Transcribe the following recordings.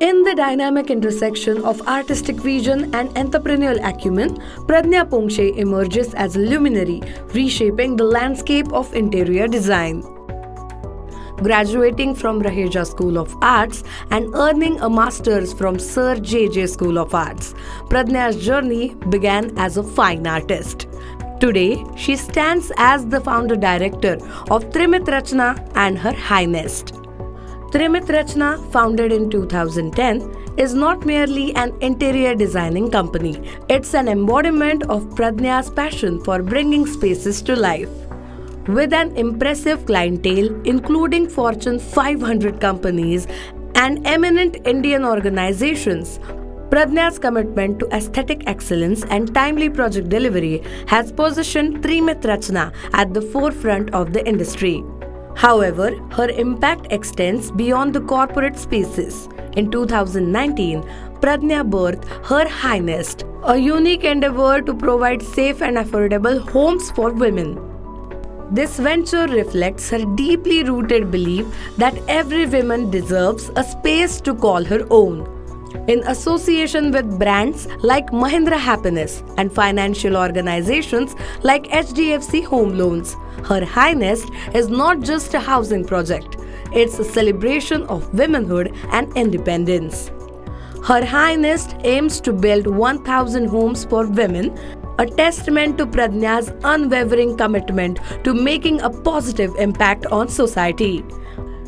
In the dynamic intersection of artistic vision and entrepreneurial acumen, Pradnya Ponkshe emerges as a luminary, reshaping the landscape of interior design. Graduating from Raheja School of Arts and earning a master's from Sir J.J. School of Arts, Pradnya's journey began as a fine artist. Today, she stands as the founder director of Trimit Rachna and Her Highness. Trimit Rachna, founded in 2010, is not merely an interior designing company. It's an embodiment of Pradnya's passion for bringing spaces to life. With an impressive clientele, including Fortune 500 companies and eminent Indian organizations, Pradnya's commitment to aesthetic excellence and timely project delivery has positioned Trimit Rachna at the forefront of the industry. However, her impact extends beyond the corporate spaces. In 2019, Pradnya birthed Her Highness, a unique endeavor to provide safe and affordable homes for women. This venture reflects her deeply rooted belief that every woman deserves a space to call her own in association with brands like Mahindra Happinest and financial organizations like HDFC Home Loans. Her Highness is not just a housing project, it's a celebration of womanhood and independence. Her Highness aims to build 1,000 homes for women, a testament to Pradnya's unwavering commitment to making a positive impact on society.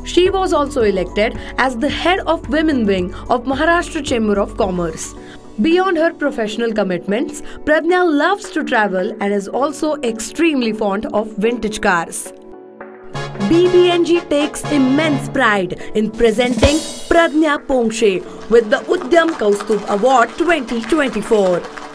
She was also elected as the head of Women Wing of Maharashtra Chamber of Commerce. Beyond her professional commitments, Pradnya loves to travel and is also extremely fond of vintage cars. BBNG takes immense pride in presenting Pradnya Ponkshe with the Udyam Kaustubh Award 2024.